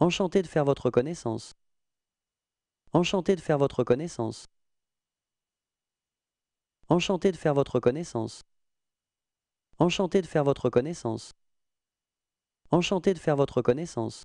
Enchanté de faire votre connaissance. Enchanté de faire votre connaissance. Enchanté de faire votre connaissance. Enchanté de faire votre connaissance. Enchanté de faire votre connaissance.